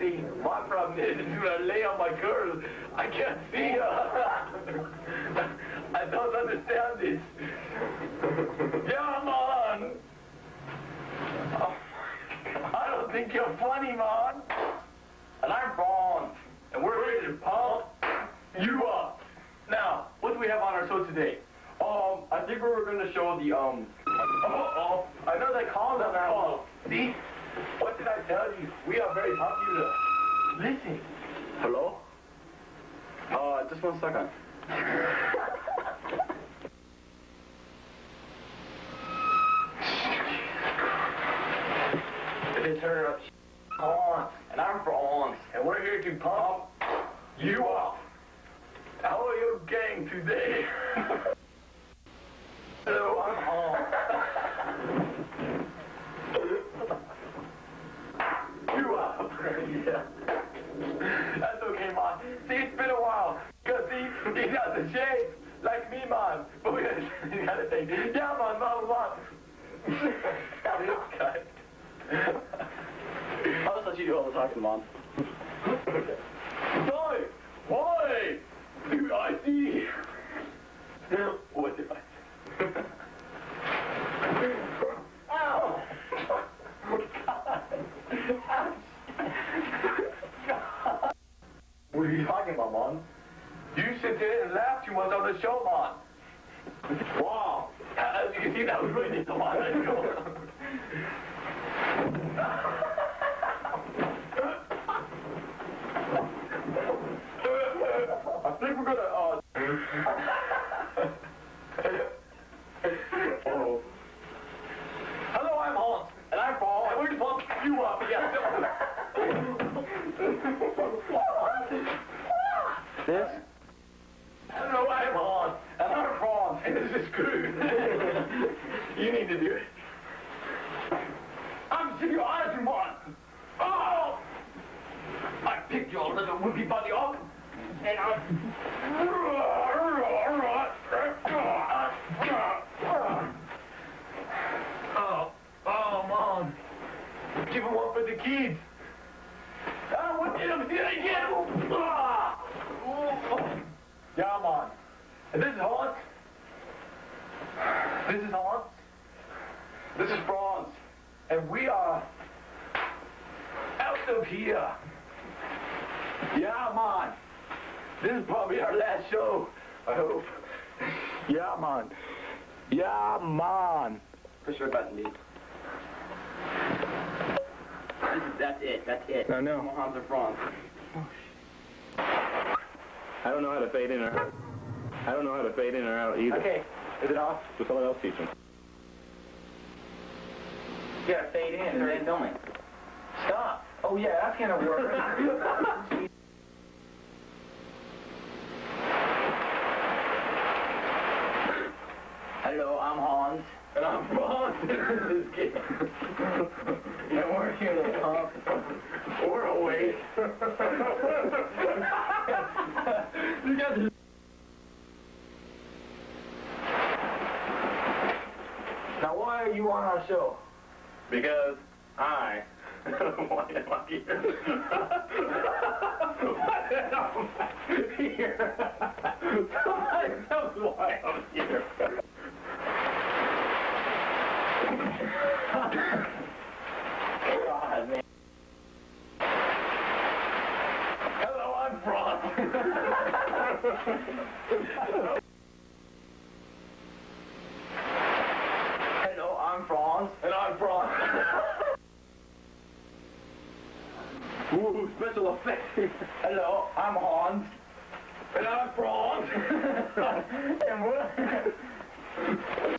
see, my problem is when I lay on my girl, I can't see her. I don't understand this. Yeah, man. Oh, I don't think you're funny, man. And I'm Vaughn, and we're ready to pump you up. Now, what do we have on our show today? Um, I think we were going to show the, um, Oh, oh, another call now. See? What did I tell you? We are very popular. Listen. hello? Uh, just one second. They turn up on, and I'm for Bronx, and we're here to pump you up. How are your gang today? Hello, I'm on. you up? yeah. That's okay, man. See, it's been a while. Cause see, he got the shape like me, man. But we gotta, we say, yeah, man, man, man. this guy. I was let you do all the talking, Mom. Boy! Boy! Do I see? What did I say? Ow! What are you talking about, Mom? You sit there and laugh too much on the show. Wow! As you can see, that was really the one I. I think we're gonna, uh... oh. Hello, I'm Hans, and I'm Paul, and we're to pump you up. Yeah. This? Hello, I'm Hans, and I'm Franz, and this is Crew. you need to do it. I'm Jimmy Eisenman. Oh! I picked your little wimpy buddy up, and I... Oh, oh, Mom. Give him one for the kids. I want him to again. Ah! Oh. Yeah, man. And this is Hans. This is Hans. This is Franz. And we are out of here. Yeah, man. This is probably our last show. I hope. Yeah, man. Yeah, man. Push your button, dude. This is, that's it, that's it. I know. No Hans or Franz. I don't know how to fade in or out. I don't know how to fade in or out either. Okay. Is it off? So someone else teach me. You gotta fade in and They're then filming. stop. Oh, yeah, that's gonna work. Hello, I'm Hans. and I'm Franz. this kid. and we're here to pump. We're awake. you got to... Now, why are you on our show? Because I why am I here? here. That's why I'm here. God, man. Hello, I'm Franz. Hello, I'm and I'm Franz. Ooh, special effects. Hello, I'm Hans. and I'm Franz. and we're...